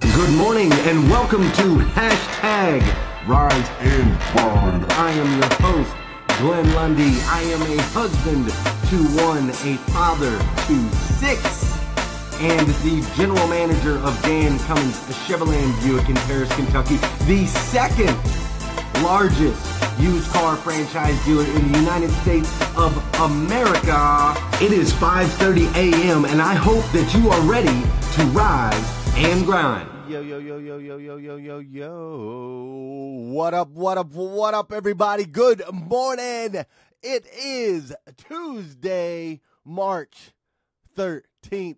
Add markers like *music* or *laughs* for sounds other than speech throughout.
Good morning and welcome to hashtag Rise and Grind. I am your host, Glenn Lundy. I am a husband to one, a father to six, and the general manager of Dan Cummins Chevrolet Buick in Paris, Kentucky, the second largest used car franchise dealer in the United States of America. It is 5:30 a.m. and I hope that you are ready to rise and grind. Yo, yo, yo, yo, yo, yo, yo, yo, yo. What up, what up, what up, everybody? Good morning. It is Tuesday, March 13th.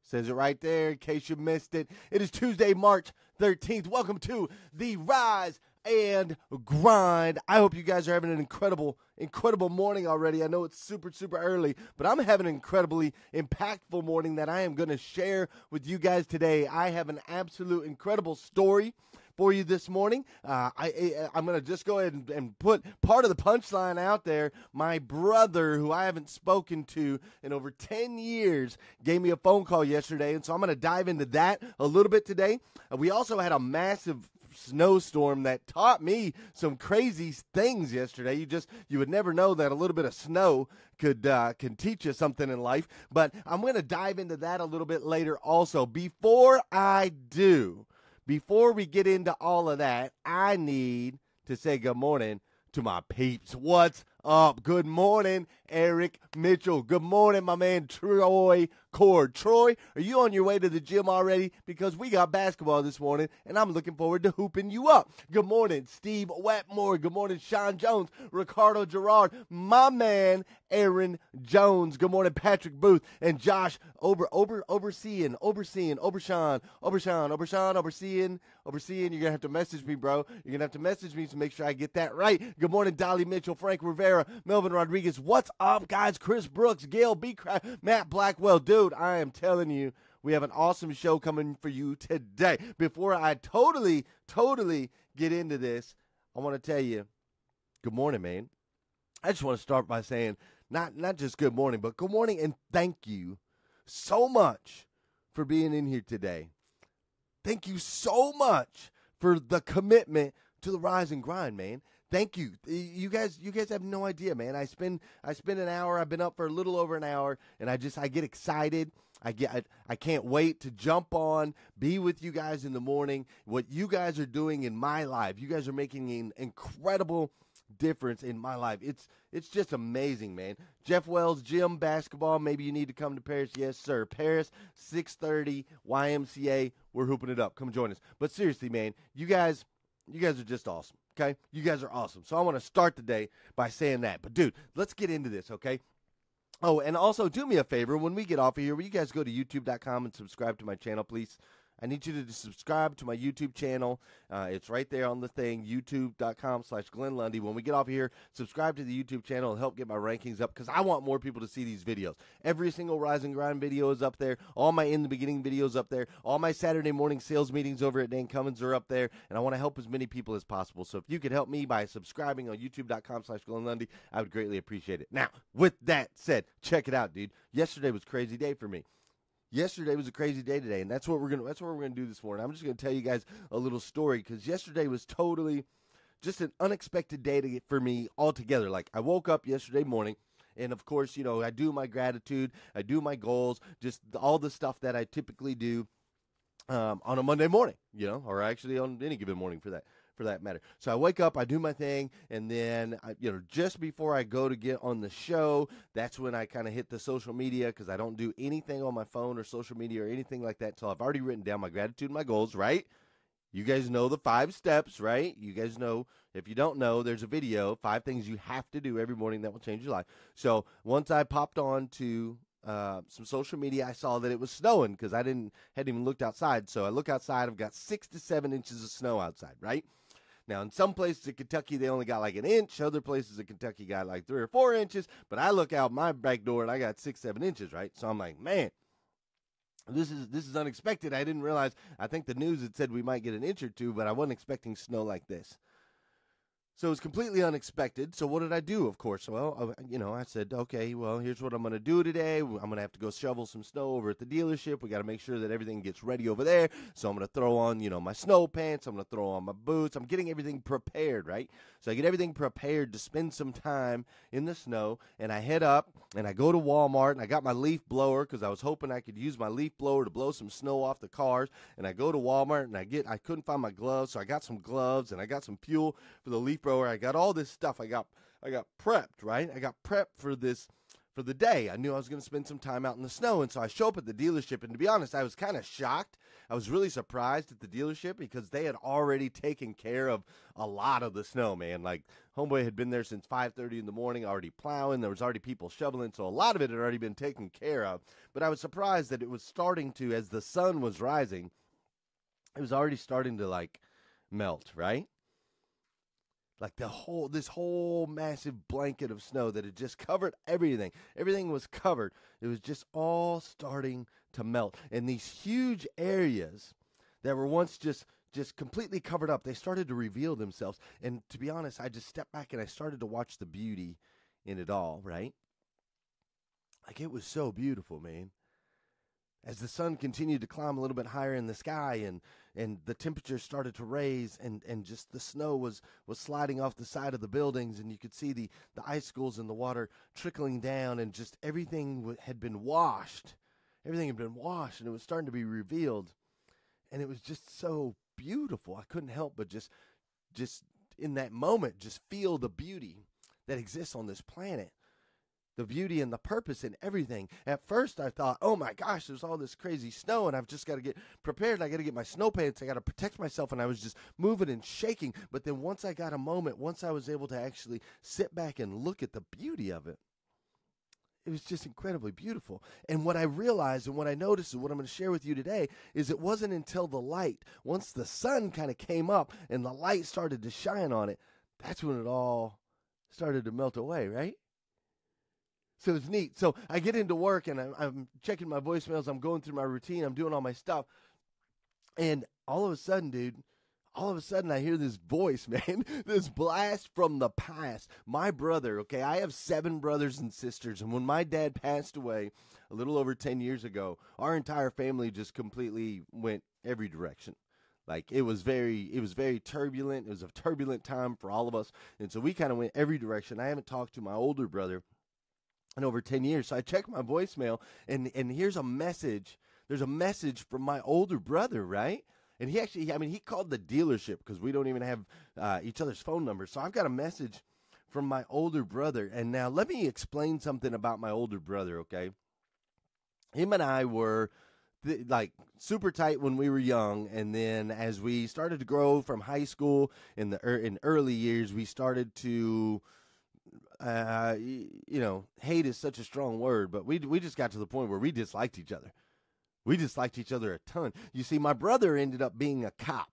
Says it right there in case you missed it. It is Tuesday, March 13th. Welcome to the Rise and grind. I hope you guys are having an incredible, incredible morning already. I know it's super, super early, but I'm having an incredibly impactful morning that I am going to share with you guys today. I have an absolute incredible story for you this morning. Uh, I, I am going to just go ahead and, and, put part of the punchline out there. My brother, who I haven't spoken to in over 10 years, gave me a phone call yesterday, and so I'm going to dive into that a little bit today. Uh, we also had a massive snowstorm that taught me some crazy things yesterday. You just you would never know that a little bit of snow could uh, can teach you something in life. But I'm going to dive into that a little bit later. Also, before I do, before we get into all of that, I need to say good morning to my peeps. What's up? Good morning, Eric Mitchell. Good morning, my man Troy Cord. Troy, are you on your way to the gym already? Because we got basketball this morning, and I'm looking forward to hooping you up. Good morning, Steve Wetmore. Good morning, Sean Jones, Ricardo Gerard, my man Aaron Jones. Good morning, Patrick Booth and Josh Ober Ober overseeing, overseeing, Obershawn, Obershawn, Obershawn, overseeing, overseeing. You're gonna have to message me, bro. You're gonna have to message me to make sure I get that right. Good morning, Dolly Mitchell, Frank Rivera, Melvin Rodriguez. What's up, guys? Chris Brooks, Gail B. Matt Blackwell, dude. I am telling you, we have an awesome show coming for you today. Before I totally, totally get into this, I want to tell you, good morning, man. I just want to start by saying, not not just good morning, but good morning and thank you so much for being in here today. Thank you so much for the commitment to the rise and grind, man thank you. You guys you guys have no idea man. I spend i spend an hour i've been up for a little over an hour and i just i get excited. I get I, I can't wait to jump on be with you guys in the morning. What you guys are doing in my life you guys are making an incredible difference in my life. It's it's just amazing man. Jeff wells gym basketball maybe you need to come to paris. Yes sir. Paris 630 ymca we're hooping it up. Come join us. But seriously man you guys you guys are just awesome Okay, you guys are awesome. So I want to start the day by saying that. But dude, let's get into this. Okay. Oh, and also do me a favor when we get off of here, will you guys go to youtube.com and subscribe to my channel, please? I need you to subscribe to my YouTube channel. Uh, it's right there on the thing, youtube.com slash Glenn Lundy. When we get off here, subscribe to the YouTube channel and help get my rankings up because I want more people to see these videos. Every single Rise and Grind video is up there. All my In the Beginning videos up there. All my Saturday morning sales meetings over at Dan Cummins are up there. And I want to help as many people as possible. So if you could help me by subscribing on youtube.com slash Glenn Lundy, I would greatly appreciate it. Now, with that said, check it out, dude. Yesterday was crazy day for me yesterday was a crazy day today, and that's what we're gonna that's what we're gonna do this morning. I'm just gonna tell you guys a little story because yesterday was totally just an unexpected day to for me altogether. Like I woke up yesterday morning. And of course, you know, I do my gratitude, I do my goals, just all the stuff that I typically do um, on a Monday morning, you know, or actually on any given morning for that for that matter. So I wake up, I do my thing, and then I, you know just before I go to get on the show, that's when I kind of hit the social media because I don't do anything on my phone or social media or anything like that. So I've already written down my gratitude, my goals, right? You guys know the five steps, right? You guys know. If you don't know, there's a video, five things you have to do every morning that will change your life. So once I popped on to uh, some social media, I saw that it was snowing because I didn't hadn't even looked outside. So I look outside. I've got six to seven inches of snow outside, right? Now, in some places in Kentucky, they only got like an inch. Other places in Kentucky got like three or four inches. But I look out my back door and I got six, seven inches, right? So I'm like, man, this is this is unexpected. I didn't realize. I think the news had said we might get an inch or two, but I wasn't expecting snow like this. So it was completely unexpected. So what did I do? Of course, well, uh, you know, I said, okay, well, here's what I'm going to do today. I'm going to have to go shovel some snow over at the dealership. We got to make sure that everything gets ready over there. So I'm going to throw on, you know, my snow pants. I'm going to throw on my boots. I'm getting everything prepared, right? So I get everything prepared to spend some time in the snow, and I head up and I go to Walmart and I got my leaf blower because I was hoping I could use my leaf blower to blow some snow off the cars. And I go to Walmart and I get I couldn't find my gloves, so I got some gloves and I got some fuel for the leaf blower I got all this stuff. I got I got prepped, right? I got prepped for this for the day. I knew I was going to spend some time out in the snow, and so I show up at the dealership. And to be honest, I was kind of shocked. I was really surprised at the dealership because they had already taken care of a lot of the snow, man. Like homeboy had been there since 5:30 in the morning, already plowing. There was already people shoveling, so a lot of it had already been taken care of. But I was surprised that it was starting to, as the sun was rising, it was already starting to like melt, right? Like the whole this whole massive blanket of snow that had just covered everything. Everything was covered. It was just all starting to melt. And these huge areas that were once just just completely covered up they started to reveal themselves. And to be honest i just stepped back and i started to watch the beauty in it all right? Like it was so beautiful man as the sun continued to climb a little bit higher in the sky and and the temperature started to raise and and just the snow was was sliding off the side of the buildings and you could see the the icicles and the water trickling down and just everything had been washed. Everything had been washed and it was starting to be revealed. And it was just so beautiful. I couldn't help but just just in that moment just feel the beauty that exists on this planet the beauty and the purpose in everything. At first, I thought, oh my gosh, there's all this crazy snow, and I've just got to get prepared. I got to get my snow pants. I got to protect myself. And I was just moving and shaking. But then once I got a moment, once I was able to actually sit back and look at the beauty of it, it was just incredibly beautiful. And what I realized and what I noticed and what I'm going to share with you today is it wasn't until the light, once the sun kind of came up and the light started to shine on it, that's when it all started to melt away, right? So it's neat. So I get into work and I'm, I'm checking my voicemails. I'm going through my routine. I'm doing all my stuff. And all of a sudden, dude, all of a sudden I hear this voice, *laughs* man, this blast from the past. My brother, okay, I have seven brothers and sisters, and when my dad passed away a little over 10 years ago, our entire family just completely went every direction. Like it was very, it was very turbulent. It was a turbulent time for all of us, and so we kind of went every direction. I haven't talked to my older brother in over 10 years. So I check my voicemail and and here's a message. There's a message from my older brother, right? And he actually I mean he called the dealership because we don't even have uh, each other's phone numbers. So I've got a message from my older brother. And now let me explain something about my older brother, okay? Him and I were th- like super tight when we were young and then as we started to grow from high school in the er- in early years, we started to uh, you know, hate is such a strong word, but we we just got to the point where we disliked each other. We disliked each other a ton. You see, my brother ended up being a cop.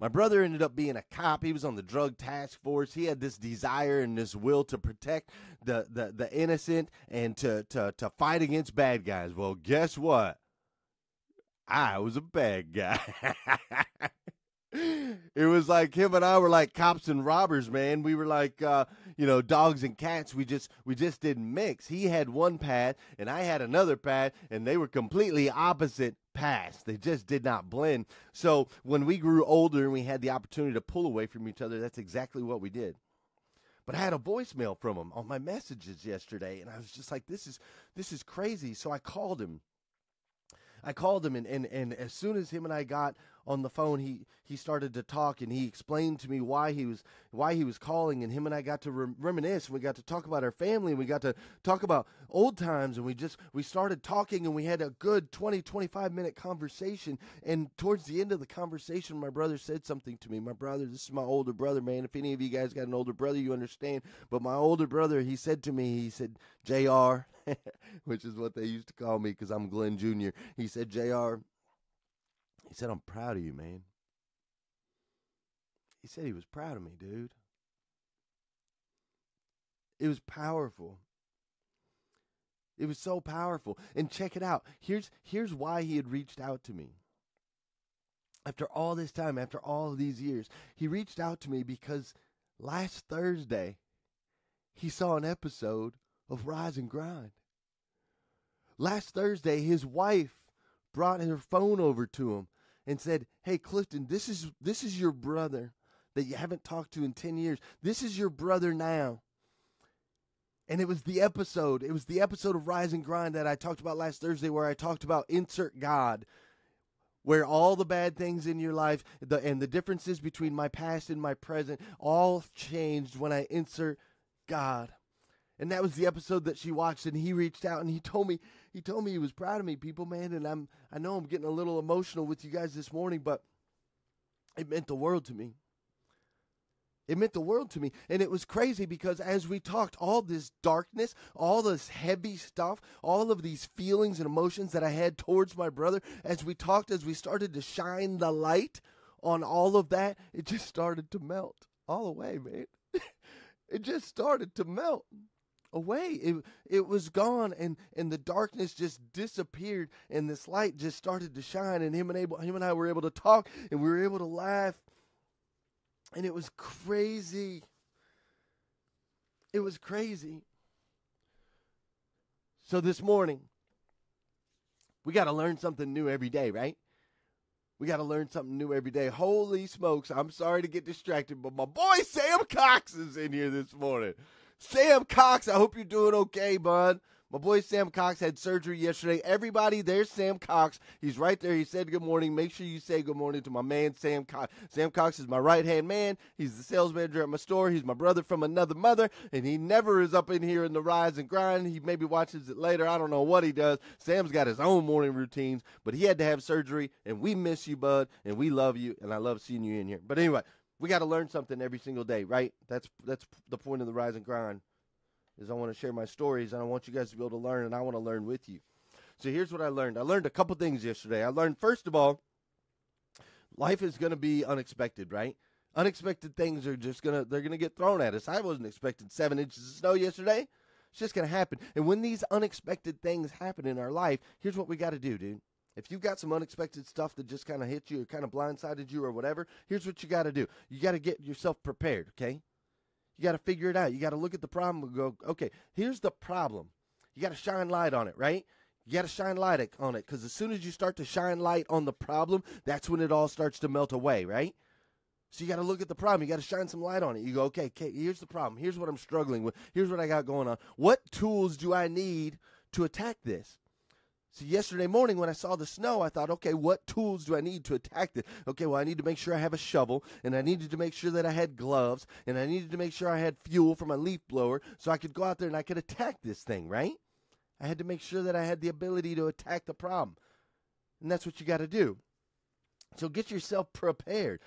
My brother ended up being a cop. He was on the drug task force. He had this desire and this will to protect the, the, the innocent and to, to, to fight against bad guys. Well, guess what? I was a bad guy. *laughs* it was like him and I were like cops and robbers, man. We were like uh, you know, dogs and cats. We just we just didn't mix. He had one pad and I had another pad and they were completely opposite paths. They just did not blend. So when we grew older and we had the opportunity to pull away from each other, that's exactly what we did. But I had a voicemail from him on my messages yesterday and I was just like this is this is crazy. So I called him. I called him and, and, and as soon as him and I got on the phone he he started to talk and he explained to me why he was why he was calling and him and I got to reminisce and we got to talk about our family and we got to talk about old times and we just we started talking and we had a good 20 25 minute conversation. And towards the end of the conversation my brother said something to me. My brother this is my older brother man. If any of you guys got an older brother you understand. But my older brother he said to me he said JR *laughs* which is what they used to call me because I'm Glenn Jr. He said, JR, he said, I'm proud of you, man. He said he was proud of me, dude. It was powerful. It was so powerful. And check it out. Here's here's why he had reached out to me. After all this time, after all these years, he reached out to me because last Thursday, he saw an episode of Rise and Grind. Last Thursday, his wife brought her phone over to him and said, "Hey Clifton, this is this is your brother that you haven't talked to in 10 years. This is your brother now." And it was the episode, it was the episode of Rise and Grind that I talked about last Thursday where I talked about insert God where all the bad things in your life the, and the differences between my past and my present all changed when I insert God. And that was the episode that she watched and he reached out and he told me he told me he was proud of me people man and I'm I know I'm getting a little emotional with you guys this morning but it meant the world to me. It meant the world to me. And it was crazy because as we talked, all this darkness, all this heavy stuff, all of these feelings and emotions that I had towards my brother, as we talked, as we started to shine the light on all of that, it just started to melt all away, man. *laughs* it just started to melt away. It it was gone and and the darkness just disappeared and this light just started to shine and him and able him and I were able to talk and we were able to laugh and it was crazy. It was crazy. So this morning, we got to learn something new every day, right? We got to learn something new every day. Holy smokes. I'm sorry to get distracted, but my boy Sam Cox is in here this morning. Sam Cox, I hope you're doing okay, bud. My boy Sam Cox had surgery yesterday. Everybody, there's Sam Cox. He's right there. He said good morning. Make sure you say good morning to my man, Sam Cox. Sam Cox is my right hand man. He's the sales manager at my store. He's my brother from another mother, and he never is up in here in the rise and grind. He maybe watches it later. I don't know what he does. Sam's got his own morning routines, but he had to have surgery, and we miss you, bud, and we love you, and I love seeing you in here. But anyway, we got to learn something every single day, right? That's that's the point of the rise and grind is I want to share my stories and I want you guys to be able to learn and I want to learn with you. So here's what I learned. I learned a couple things yesterday. I learned first of all, life is going to be unexpected, right? Unexpected things are just going to they're going to get thrown at us. I wasn't expecting 7 inches of snow yesterday. It's just going to happen. And when these unexpected things happen in our life, here's what we got to do, dude. If you've got some unexpected stuff that just kind of hit you or kind of blindsided you or whatever, here's what you got to do. You got to get yourself prepared, okay? You got to figure it out. You got to look at the problem and go, okay, here's the problem. You got to shine light on it, right? You got to shine light on it because as soon as you start to shine light on the problem, that's when it all starts to melt away, right? So you got to look at the problem. You got to shine some light on it. You go, okay, okay, here's the problem. Here's what I'm struggling with. Here's what I got going on. What tools do I need to attack this? So yesterday morning when I saw the snow, I thought, okay, what tools do I need to attack this? Okay, well, I need to make sure I have a shovel, and I needed to make sure that I had gloves, and I needed to make sure I had fuel for my leaf blower so I could go out there and I could attack this thing, right? I had to make sure that I had the ability to attack the problem. And that's what you got to do. So get yourself prepared.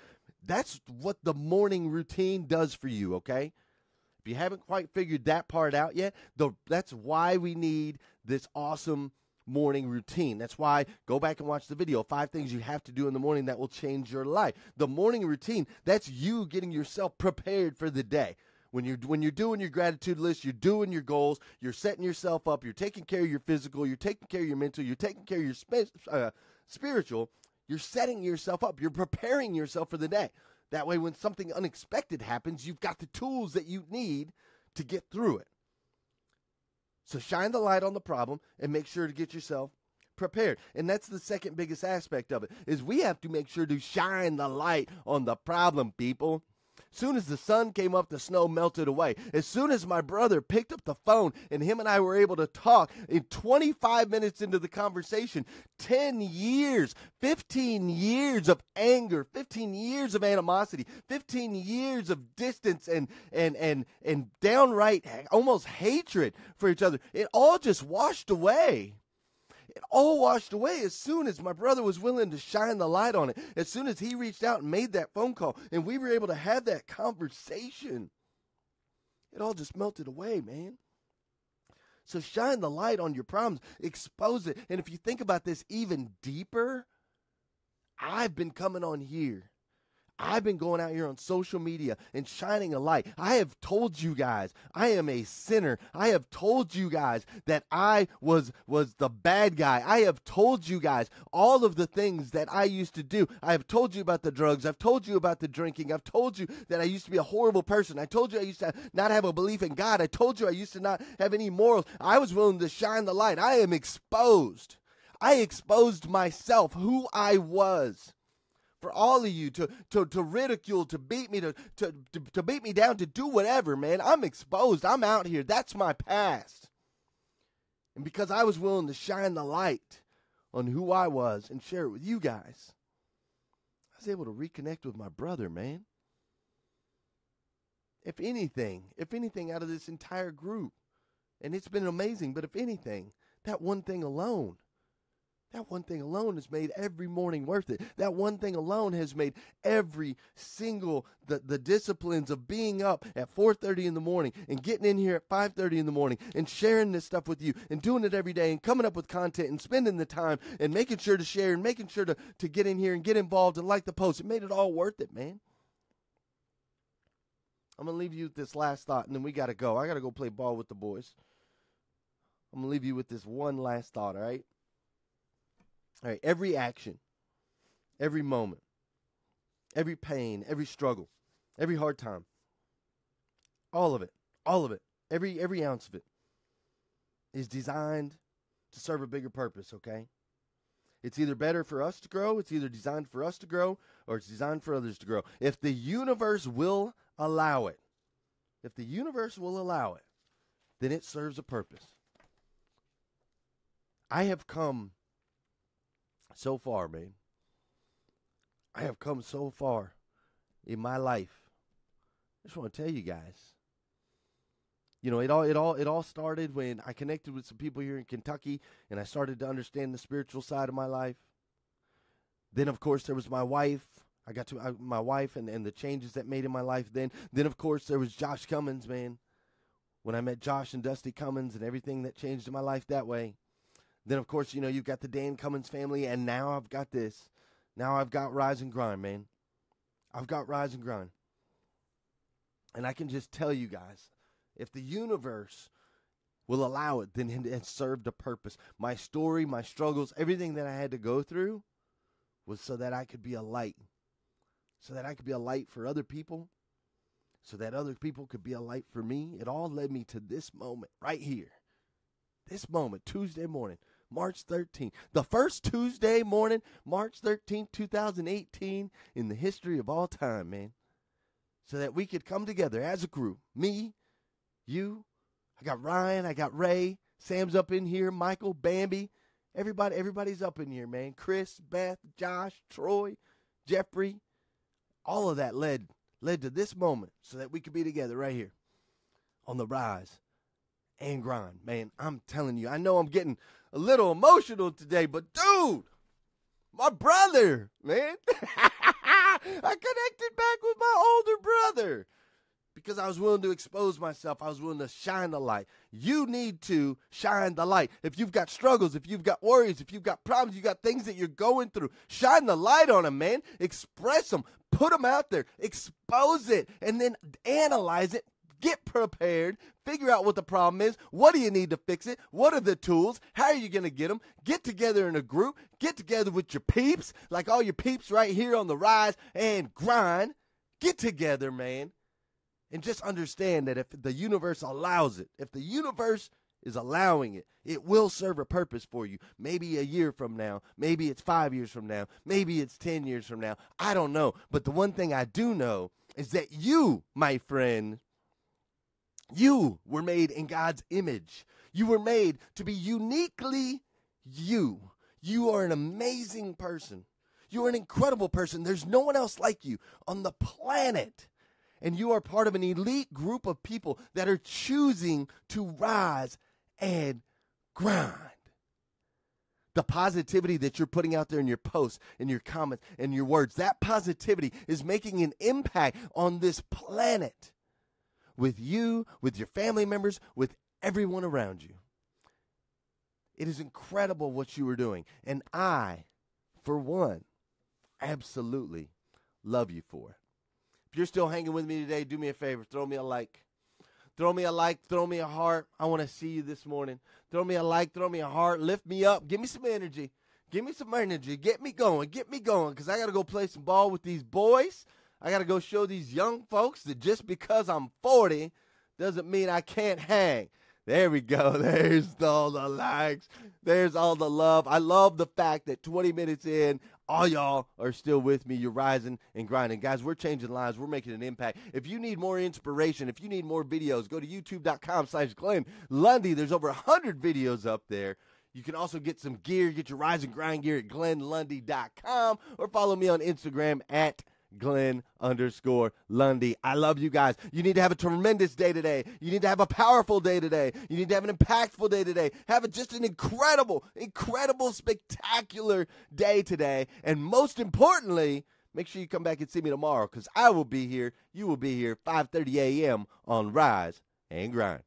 That's what the morning routine does for you, okay? If you haven't quite figured that part out yet, the, that's why we need this awesome morning routine. That's why go back and watch the video. Five things you have to do in the morning that will change your life. The morning routine, that's you getting yourself prepared for the day. When you're when you're doing your gratitude list, you're doing your goals, you're setting yourself up, you're taking care of your physical, you're taking care of your mental, you're taking care of your uh, spiritual. You're setting yourself up. You're preparing yourself for the day. That way, when something unexpected happens, you've got the tools that you need to get through it. So shine the light on the problem and make sure to get yourself prepared. And that's the second biggest aspect of it is we have to make sure to shine the light on the problem, people. Soon as the sun came up, the snow melted away. As soon as my brother picked up the phone and him and I were able to talk, in 25 minutes into the conversation, 10 years, 15 years of anger, 15 years of animosity, 15 years of distance and and and and downright almost hatred for each other. It all just washed away all washed away as soon as my brother was willing to shine the light on it. As soon as he reached out and made that phone call and we were able to have that conversation, it all just melted away, man. So shine the light on your problems, expose it. And if you think about this even deeper, I've been coming on here. I've been going out here on social media and shining a light. I have told you guys I am a sinner. I have told you guys that I was was the bad guy. I have told you guys all of the things that I used to do. I have told you about the drugs. I've told you about the drinking. I've told you that I used to be a horrible person. I told you I used to not have a belief in God. I told you I used to not have any morals. I was willing to shine the light. I am exposed. I exposed myself, who I was for all of you to to to ridicule, to beat me, to, to to to beat me down, to do whatever, man. I'm exposed. I'm out here. That's my past. And because I was willing to shine the light on who I was and share it with you guys, I was able to reconnect with my brother, man. If anything, if anything out of this entire group, and it's been amazing, but if anything, that one thing alone that one thing alone has made every morning worth it. That one thing alone has made every single the, the disciplines of being up at 4:30 in the morning and getting in here at 5:30 in the morning and sharing this stuff with you and doing it every day and coming up with content and spending the time and making sure to share and making sure to, to get in here and get involved and like the post. It made it all worth it, man. I'm gonna leave you with this last thought and then we gotta go. I gotta go play ball with the boys. I'm gonna leave you with this one last thought, all right? All right, every action, every moment, every pain, every struggle, every hard time, all of it, all of it, every every ounce of it is designed to serve a bigger purpose, okay? It's either better for us to grow, it's either designed for us to grow, or it's designed for others to grow. If the universe will allow it, if the universe will allow it, then it serves a purpose. I have come so far, man. I have come so far in my life. I just want to tell you guys. You know, it all it all it all started when I connected with some people here in Kentucky and I started to understand the spiritual side of my life. Then of course there was my wife. I got to uh, my wife and, and the changes that made in my life then. Then of course there was Josh Cummins, man. When I met Josh and Dusty Cummins and everything that changed in my life that way. Then, of course, you know, you've got the Dan Cummins family, and now I've got this. Now I've got Rise and Grind, man. I've got Rise and Grind. And I can just tell you guys if the universe will allow it, then it served a purpose. My story, my struggles, everything that I had to go through was so that I could be a light, so that I could be a light for other people, so that other people could be a light for me. It all led me to this moment right here. This moment, Tuesday morning, March 13th. The first Tuesday morning, March 13th, 2018, in the history of all time, man. So that we could come together as a group. Me, you, I got Ryan, I got Ray, Sam's up in here, Michael, Bambi. Everybody, everybody's up in here, man. Chris, Beth, Josh, Troy, Jeffrey. All of that led led to this moment so that we could be together right here on the rise and grind. Man, I'm telling you, I know I'm getting a little emotional today, but dude, my brother, man. *laughs* I connected back with my older brother because I was willing to expose myself. I was willing to shine the light. You need to shine the light. If you've got struggles, if you've got worries, if you've got problems, you got things that you're going through, shine the light on them, man. Express them, put them out there, expose it, and then analyze it, Get prepared. Figure out what the problem is. What do you need to fix it? What are the tools? How are you going to get them? Get together in a group. Get together with your peeps, like all your peeps right here on the rise and grind. Get together, man. And just understand that if the universe allows it, if the universe is allowing it, it will serve a purpose for you. Maybe a year from now, maybe it's five years from now, maybe it's 10 years from now. I don't know. But the one thing I do know is that you, my friend, you were made in God's image. You were made to be uniquely you. You are an amazing person. You are an incredible person. There's no one else like you on the planet. And you are part of an elite group of people that are choosing to rise and grind. The positivity that you're putting out there in your posts, in your comments, in your words, that positivity is making an impact on this planet with you, with your family members, with everyone around you. It is incredible what you are doing. And I, for one, absolutely love you for. It. If you're still hanging with me today, do me a favor, throw me a like. Throw me a like, throw me a heart. I want to see you this morning. Throw me a like, throw me a heart, lift me up, give me some energy. Give me some energy. Get me going. Get me going because I got to go play some ball with these boys. I got to go show these young folks that just because I'm 40 doesn't mean I can't hang. There we go. *laughs* There's all the likes. There's all the love. I love the fact that 20 minutes in, all y'all are still with me. You're rising and grinding. Guys, we're changing lives. We're making an impact. If you need more inspiration, if you need more videos, go to youtube.com slash Glenn Lundy. There's over 100 videos up there. You can also get some gear, get your rise and grind gear at glennlundy.com or follow me on Instagram at Glenn underscore Lundy. I love you guys. You need to have a tremendous day today. You need to have a powerful day today. You need to have an impactful day today. Have a, just an incredible, incredible, spectacular day today. And most importantly, make sure you come back and see me tomorrow because I will be here. You will be here 5:30 a.m. on Rise and Grind.